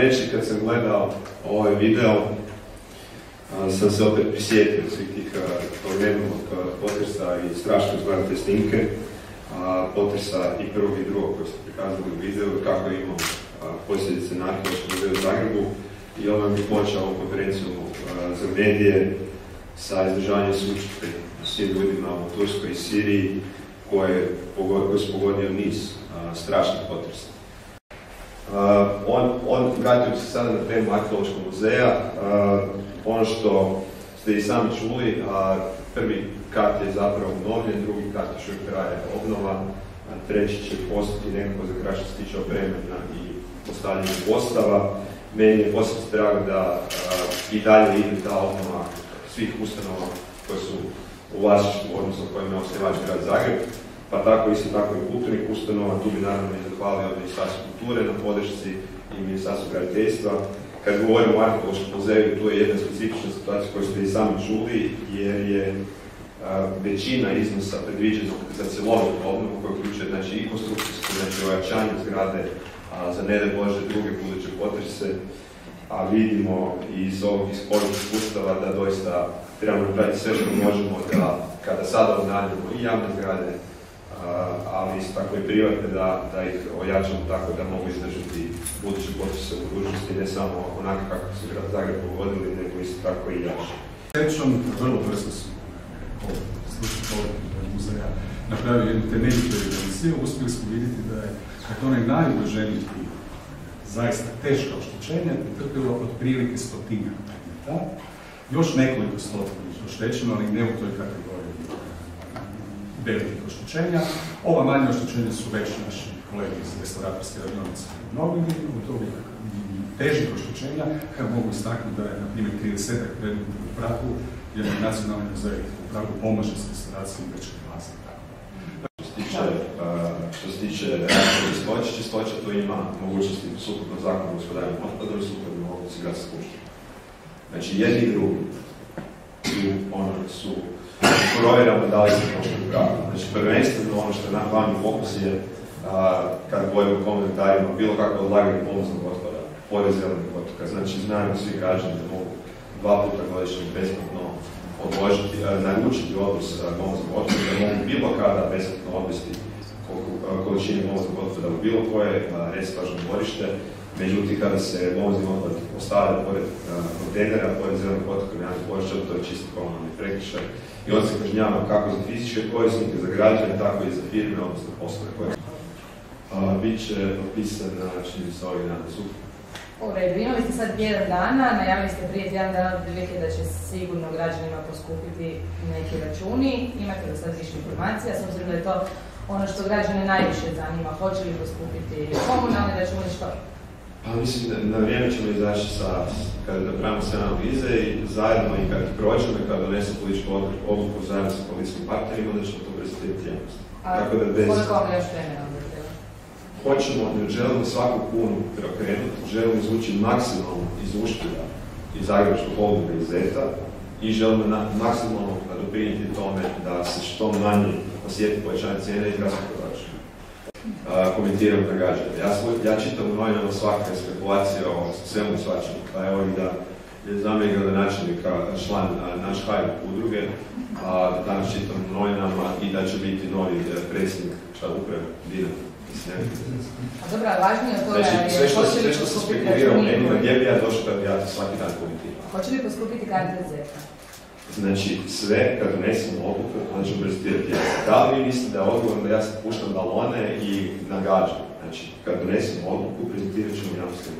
reći, kad sam gledao ovaj video, sam se opet prisjetio svih tih tornednog potresa i strašno izgleda te snimke, potresa i prvog i drugog koji ste prikazali u videu, kako je imao posljedice na arheološkom muzeju u Zagrebu i onda bih počeo ovu konferenciju za medije sa izdržavanjem sučite svim ljudima u Turskoj i Siriji koje, koje su pogodio niz strašnih potresa. On, on vratio se sada na temu arheološkog muzeja. ono što ste i sami čuli, a prvi kat je zapravo obnovljen, drugi kat još uvijek traje obnova, treći će postati nekako za kraj što se tiče opremanja i postavljanja postava. Meni je posebno drago da i dalje ide ta obnova svih ustanova koje su u vlasništvu, odnosno kojima je osnivač grad Zagreb, pa tako isto tako i kulturnih ustanova, tu bi naravno i zahvalio Ministarstvu kulture na podršci i Ministarstvu graditeljstva. Kad govorimo o arheološkom muzeju, tu je jedna specifična situacija koju ste i sami čuli, jer je većina iznosa predviđenog za celovitu obnovu koja uključuje znači, i konstrukcijsko, znači ojačanje zgrade, za ne Bože druge buduće potrese, a vidimo iz ovog ispornog iskustava da doista trebamo napraviti sve što možemo da kada sada obnavljamo i javne zgrade, ali isto tako i privatne, da, da ih ojačamo tako da mogu izdržati buduće potrese u budućnosti, ne samo onako kako su grad Zagreb pogodili, nego isto tako i jače. Srećom, vrlo brzo su muzeja napravili jednu temeljitu evidenciju, uspjeli smo vidjeti da je dakle, onaj najugroženiji zaista teška oštećenja pretrpilo otprilike stotinja predmeta. Još nekoliko stotina oštećeno, ali ne u toj kategoriji velikih oštećenja. Ova manje oštećenja su već naši kolegi iz restauratorske radionice obnovili, od ovih težih oštećenja, kad mogu istaknuti da je, na primjer, 30 predmeta u Pragu, jedan nacionalni muzej u Pragu pomaže s restauracijom većeg glasa. Što se tiče, čistoće, čistoća to ima mogućnosti suprotno zakonu gospodarenja otpadom i suprotno odluci gradske skupštine. Znači, jedni i drugi su provjeramo da li se poštuju pravo. Znači, prvenstveno ono što je na glavni fokus je kad govorimo o komentarima, bilo kako odlaganje pomoznog otpada, pored zelenih otoka. Znači, znaju svi građani da mogu dva puta godišnje besplatno odložiti, naručiti odvoz pomoznog otpada, da mogu bilo kada besplatno odvesti količini pomoznog otpada u bilo koje reciklažno dvorište, Međutim, kada se vozni otpad ostavlja pored kontejnera, pored zelenog otoka javnih površća, to je čisto komunalni prekršaj. I on se kažnjava kako za fizičke korisnike, za građane, tako i za firme, odnosno poslove koje. Biće opisan čini se ovih dana sutra. U redu, imali ste sad jedan dana, najavili ste prije jedan dana otprilike da će sigurno građanima poskupiti neki računi. Imate li sad više informacija, s obzirom da je to ono što građane najviše zanima, hoće li poskupiti komunalni računi, što? Pa mislim, da na vrijeme ćemo izaći sa, kada napravimo sve analize i zajedno i kad prođemo i kad donesemo političku odluku zajedno sa policijskim partnerima, da ćemo to prezentirati javnosti. Tako da bez... Koliko još vremena Hoćemo, želimo svaku kunu preokrenuti, želimo izvući maksimalno iz uštira iz Zagrebačkog holdinga i Zeta i želimo na, maksimalno doprinijeti tome da se što manje osjeti povećanje cijene iz gradskog komentiram na građane. Ja, ja čitam u novinama svake spekulacije o svemu svačemu, pa evo i da je zamjenik gradonačelnika član naš hajde udruge, a danas čitam u novinama i da će biti novi e, predsjednik šta uprave. A dobro, važnije toga znači, sve što, sve što se spekulira u medijima, gdje bi ja došao kad ja svaki dan komentiram. Hoće li poskupiti karte Zeta? Znači, sve, kad donesemo odluku, onda ćemo prezentirati Da li vi mislite da je odgovorno da ja se puštam balone i nagađam? Znači, kad donesemo odluku, prezentirat ćemo javnosti